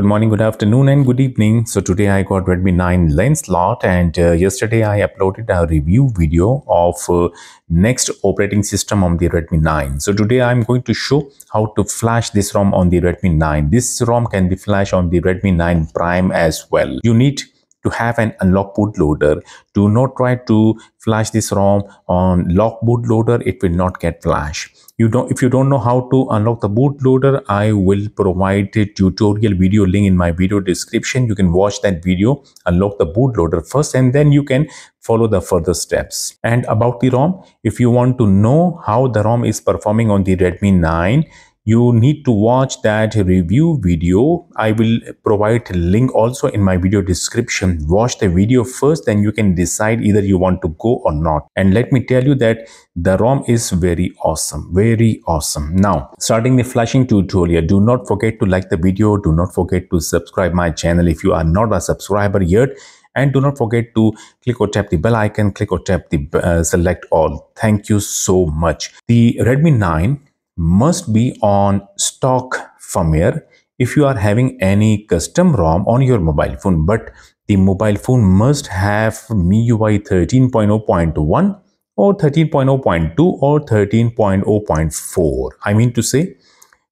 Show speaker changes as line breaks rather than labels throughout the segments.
Good morning, good afternoon, and good evening. So today I got Redmi 9 Lancelot, and uh, yesterday I uploaded a review video of uh, next operating system on the Redmi 9. So today I'm going to show how to flash this ROM on the Redmi 9. This ROM can be flashed on the Redmi 9 Prime as well. You need to have an unlock bootloader. Do not try to flash this ROM on lock bootloader. It will not get flash. You don't, if you don't know how to unlock the bootloader, I will provide a tutorial video link in my video description. You can watch that video, unlock the bootloader first, and then you can follow the further steps. And about the ROM, if you want to know how the ROM is performing on the Redmi 9, you need to watch that review video. I will provide a link also in my video description. Watch the video first then you can decide either you want to go or not. And let me tell you that the rom is very awesome very awesome. Now starting the flashing tutorial do not forget to like the video. Do not forget to subscribe my channel if you are not a subscriber yet. And do not forget to click or tap the bell icon click or tap the uh, select all. Thank you so much. The redmi 9 must be on stock firmware if you are having any custom ROM on your mobile phone. But the mobile phone must have MIUI 13.0.1 or 13.0.2 or 13.0.4 I mean to say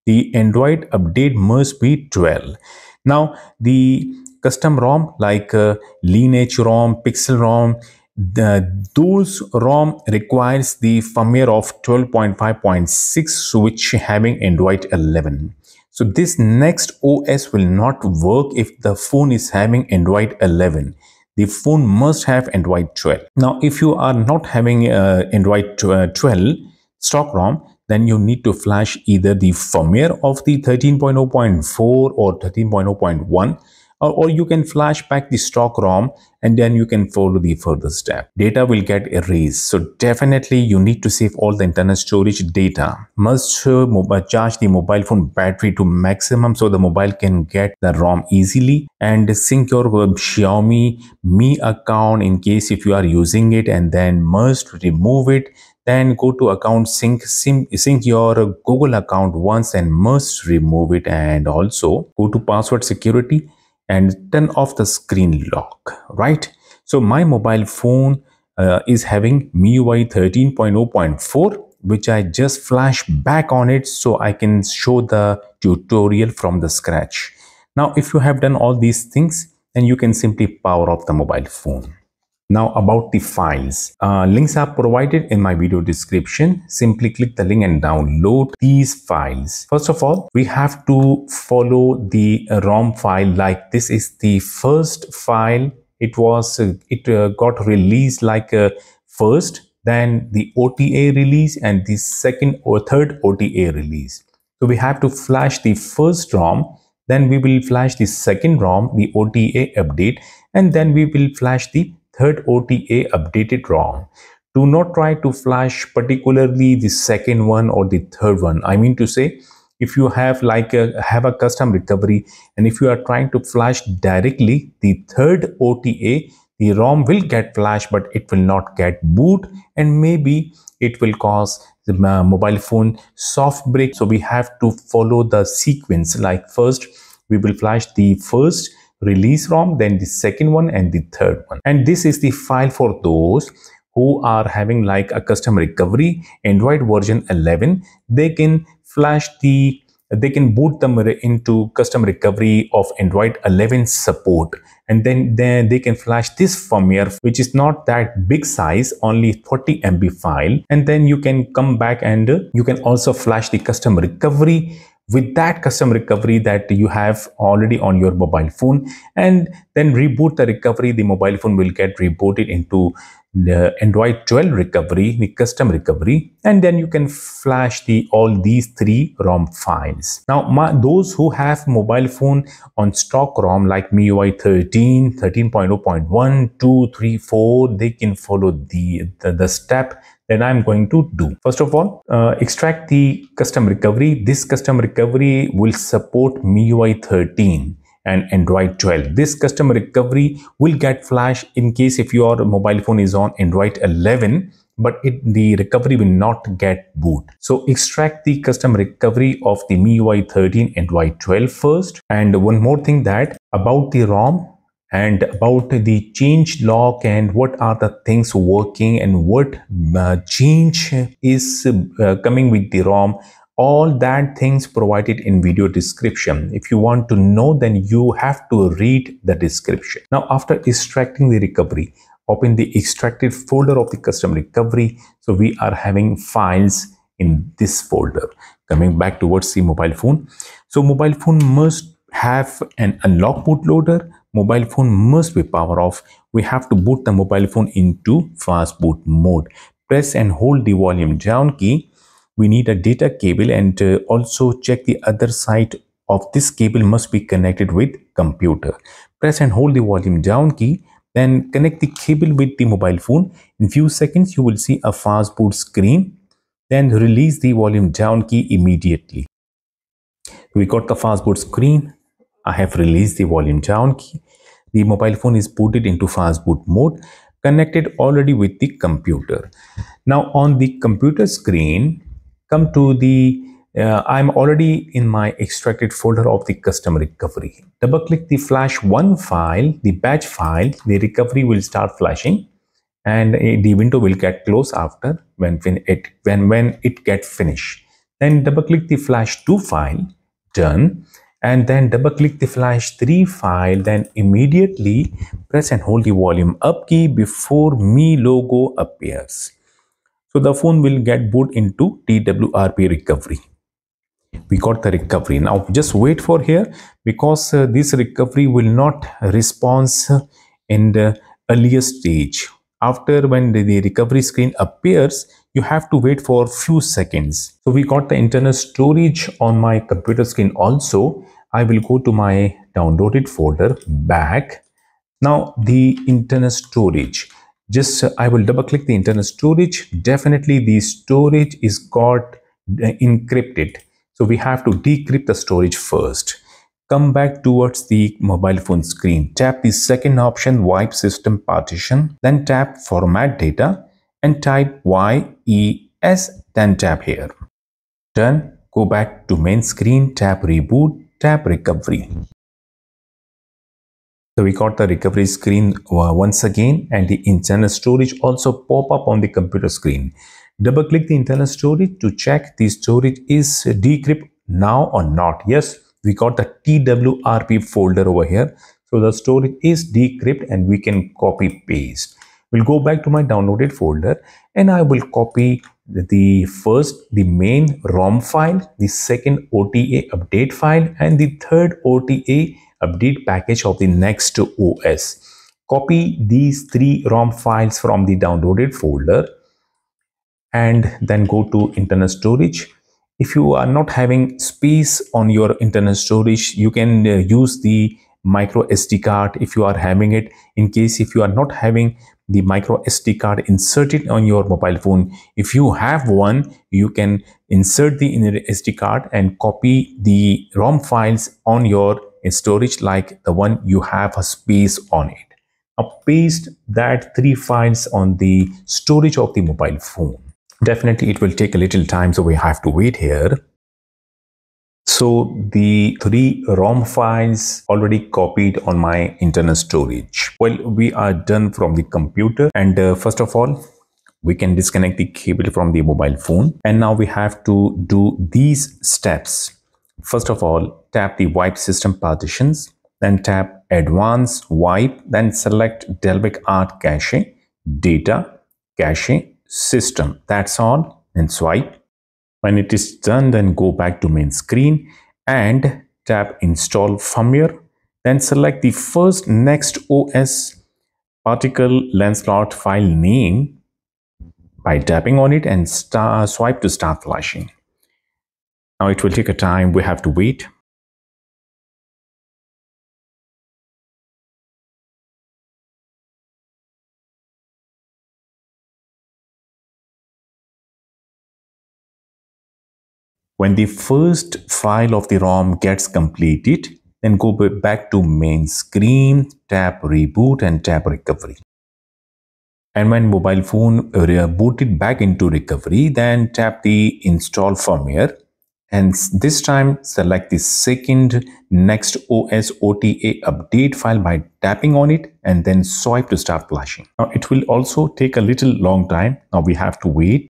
the Android update must be 12 now the custom ROM like uh, Lineage ROM, Pixel ROM the, those ROM requires the firmware of 12.5.6 which having Android 11. So this next OS will not work if the phone is having Android 11. The phone must have Android 12. Now if you are not having uh, Android 12 stock ROM, then you need to flash either the firmware of the 13.0.4 or 13.0.1 or, or you can flash back the stock ROM and then you can follow the further step. Data will get erased. So definitely you need to save all the internal storage data. Must uh, charge the mobile phone battery to maximum so the mobile can get the ROM easily and sync your Xiaomi Mi account in case if you are using it and then must remove it then go to account sync sync your google account once and must remove it and also go to password security and turn off the screen lock, right? So my mobile phone uh, is having MIUI 13.0.4 which I just flash back on it so I can show the tutorial from the scratch. Now, if you have done all these things, then you can simply power off the mobile phone. Now about the files. Uh, links are provided in my video description. Simply click the link and download these files. First of all, we have to follow the ROM file like this is the first file. It was, uh, it uh, got released like uh, first, then the OTA release and the second or third OTA release. So we have to flash the first ROM then we will flash the second ROM, the OTA update, and then we will flash the third OTA updated ROM. Do not try to flash particularly the second one or the third one. I mean to say, if you have like a, have a custom recovery and if you are trying to flash directly the third OTA, the ROM will get flashed but it will not get boot and maybe it will cause the uh, mobile phone soft break. So we have to follow the sequence like first we will flash the first release ROM, then the second one and the third one. And this is the file for those who are having like a custom recovery Android version 11. They can flash the they can boot them into custom recovery of Android 11 support and then, then they can flash this firmware which is not that big size only 40 MB file and then you can come back and you can also flash the custom recovery with that custom recovery that you have already on your mobile phone and then reboot the recovery. The mobile phone will get rebooted into the android 12 recovery the custom recovery and then you can flash the all these three rom files. Now my, those who have mobile phone on stock rom like miui 13 13.0.1 2 3 4 they can follow the the, the step then I'm going to do. First of all, uh, extract the custom recovery. This custom recovery will support MIUI 13 and Android 12. This custom recovery will get flash in case if your mobile phone is on Android 11 but it, the recovery will not get boot. So extract the custom recovery of the MIUI 13 and Y12 first. And one more thing that about the ROM, and about the change log and what are the things working and what uh, change is uh, coming with the ROM. All that things provided in video description. If you want to know then you have to read the description. Now after extracting the recovery open the extracted folder of the custom recovery. So we are having files in this folder. Coming back towards the mobile phone. So mobile phone must have an unlock bootloader mobile phone must be power off. We have to boot the mobile phone into fast boot mode. Press and hold the volume down key. We need a data cable and uh, also check the other side of this cable must be connected with computer. Press and hold the volume down key then connect the cable with the mobile phone. In few seconds you will see a fast boot screen. Then release the volume down key immediately. We got the fast boot screen I have released the volume down key. The mobile phone is booted into fast boot mode, connected already with the computer. Now on the computer screen, come to the, uh, I'm already in my extracted folder of the custom recovery. Double click the flash one file, the batch file, the recovery will start flashing and uh, the window will get closed after when, when it when when it get finished then double click the flash 2 file done and then double click the flash 3 file then immediately press and hold the volume up key before Mi logo appears. So the phone will get boot into twrp recovery. We got the recovery. Now just wait for here because uh, this recovery will not response in the earlier stage. After when the recovery screen appears you have to wait for few seconds. So we got the internal storage on my computer screen also. I will go to my downloaded folder back. Now the internal storage. Just uh, i will double click the internal storage. Definitely the storage is got uh, encrypted. So we have to decrypt the storage first. Come back towards the mobile phone screen. Tap the second option wipe system partition, then tap format data and type YES, then tap here. Done. Go back to main screen, tap reboot, tap recovery. So we got the recovery screen uh, once again and the internal storage also pop up on the computer screen. Double click the internal storage to check the storage is decrypt now or not. Yes, we got the twrp folder over here so the storage is decrypt and we can copy paste we'll go back to my downloaded folder and i will copy the first the main rom file the second ota update file and the third ota update package of the next os copy these three rom files from the downloaded folder and then go to internal storage. If you are not having space on your internal storage you can uh, use the micro sd card if you are having it. In case if you are not having the micro sd card inserted on your mobile phone. If you have one you can insert the sd card and copy the rom files on your storage like the one you have a space on it. Now paste that three files on the storage of the mobile phone. Definitely it will take a little time, so we have to wait here. So the three ROM files already copied on my internal storage. Well, we are done from the computer and uh, first of all, we can disconnect the cable from the mobile phone. And now we have to do these steps. First of all, tap the wipe system partitions, then tap advanced wipe, then select Dalvik Art cache, data, cache, system. That's all and swipe. When it is done, then go back to main screen and tap install firmware. Then select the first next OS particle Lancelot file name by tapping on it and swipe to start flashing. Now it will take a time. We have to wait. When the first file of the ROM gets completed, then go back to main screen, tap reboot and tap recovery. and when mobile phone booted back into recovery then tap the install firmware and this time select the second next OS OTA update file by tapping on it and then swipe to start flashing. Now it will also take a little long time. Now we have to wait.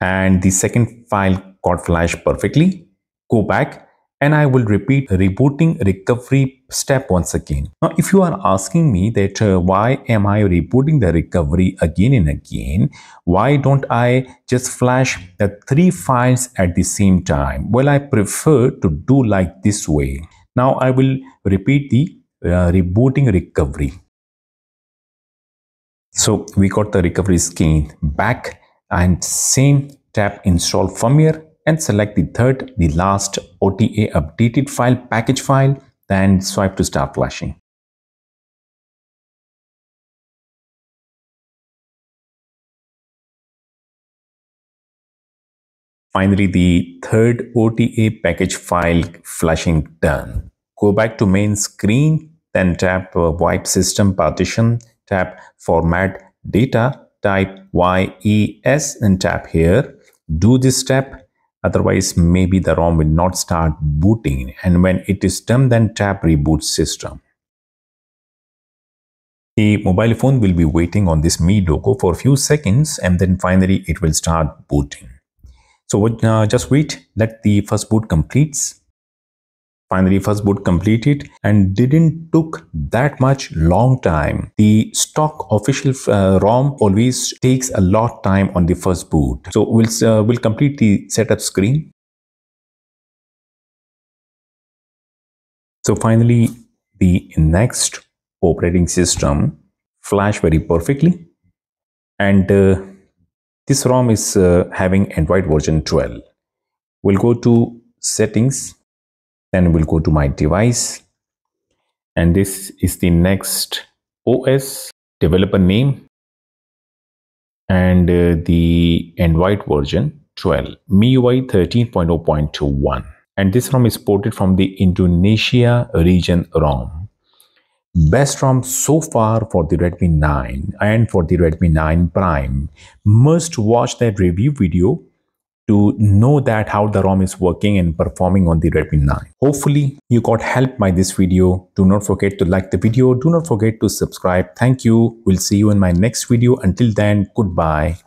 And the second file got flashed perfectly. Go back and I will repeat rebooting recovery step once again. Now, if you are asking me that uh, why am I rebooting the recovery again and again, why don't I just flash the three files at the same time? Well, I prefer to do like this way. Now, I will repeat the uh, rebooting recovery. So we got the recovery screen back and same tap install firmware and select the third, the last OTA updated file, package file, then swipe to start flashing. Finally, the third OTA package file flashing done. Go back to main screen, then tap uh, wipe system partition, tap format data, type YES and tap here. Do this step Otherwise, maybe the ROM will not start booting and when it is done, then tap reboot system. The mobile phone will be waiting on this Mi logo for a few seconds and then finally it will start booting. So uh, just wait, let the first boot completes finally first boot completed and didn't took that much long time. The stock official uh, rom always takes a lot time on the first boot so we'll uh, we'll complete the setup screen. So finally the next operating system flash very perfectly. And uh, this rom is uh, having android version 12 we'll go to settings then we'll go to my device and this is the next OS developer name and uh, the Android version 12 MIUI 13.0.21 and this ROM is ported from the Indonesia region ROM. Best ROM so far for the Redmi 9 and for the Redmi 9 Prime. Must watch that review video to know that how the ROM is working and performing on the Redmi 9. Hopefully you got help by this video. Do not forget to like the video. Do not forget to subscribe. Thank you. We'll see you in my next video. Until then, goodbye.